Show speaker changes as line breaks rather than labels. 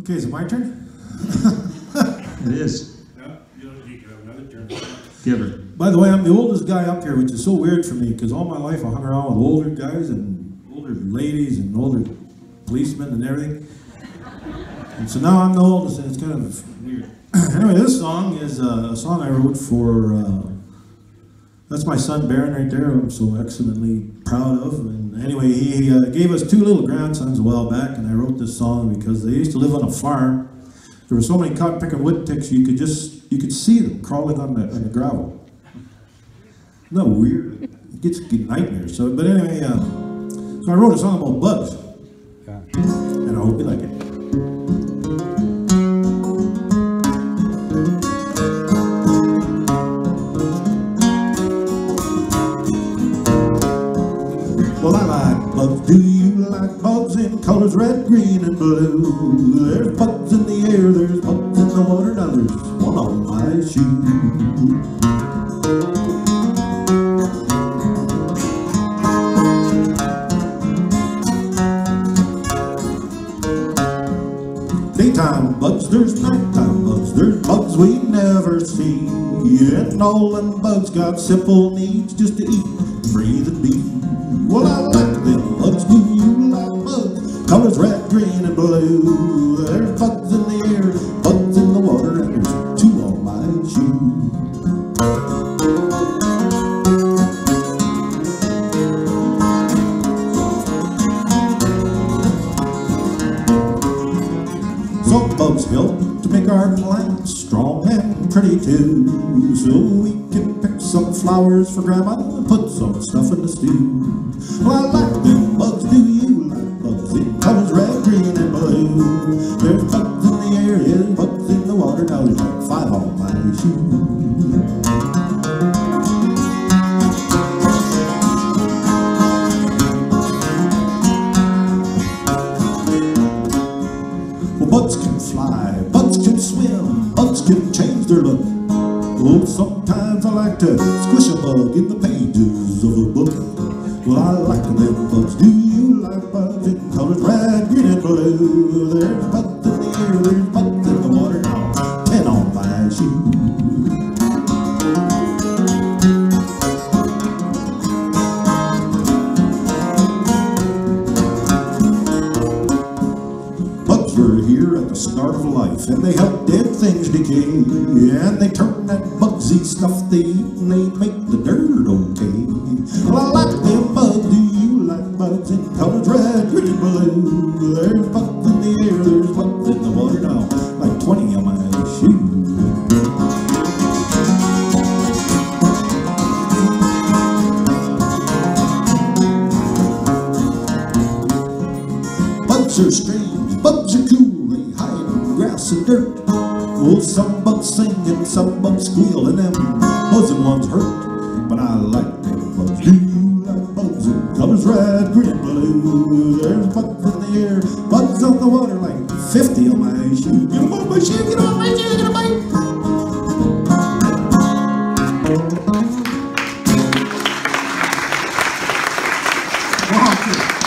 Okay, is it my turn?
It is.
Yeah, you can have another turn.
Give her.
By the way, I'm the oldest guy up here, which is so weird for me because all my life I hung around with older guys and older ladies and older policemen and everything. And so now I'm the oldest, and it's kind of weird. anyway, this song is uh, a song I wrote for. Uh, that's my son Baron right there. I'm so excellently proud of. And anyway, he uh, gave us two little grandsons a while back, and I wrote this song because they used to live on a farm. There were so many cotton picking wood ticks you could just you could see them crawling on the on the gravel. No weird. It gets get nightmares. So, but anyway, uh, so I wrote a song about bugs, Well, I like bugs. Do you like bugs in colors red, green, and blue? There's bugs in the air, there's bugs in the water, now there's one on my shoe. Daytime bugs, there's nighttime bugs, there's bugs we never see. And all them bugs got simple needs just to eat, breathe, and be. Well, I like them bugs, do you like bugs? Colors red, green, and blue. There's bugs in the air, bugs in the water, and there's two on my shoe. Help to make our plants strong and pretty too. So we can pick some flowers for grandma and put some stuff in the stew. Well, I like them bugs, do you like bugs? In colors red, green, and blue. There's bugs in the air, there's bugs in the water. Now there's like five on my shoe. Bugs can fly, bugs can swim, bugs can change their look. Oh, sometimes I like to squish a bug in the pages of a book. Well, I like them bugs. Do you like bugs in colors red, green, and blue? There's bugs at the start of life, and they help dead things decay. And they turn that bugsy stuff they eat, and they make the dirt okay. Well, I like them bugs. Do you like bugs in colors red, green, and blue? There's bugs in the air, there's bugs in the water now, like 20 on my shoe. Bugs grass and dirt. Oh, some bugs sing and some bugs squeal, and them buzzing ones hurt. But I like them bugs. Do you like bugs colors red, green, blue? There's bugs in the air, bugs on the water, like 50 on my shoe. Get 'em on my shoe, get on my shoe, get 'em on my Wow.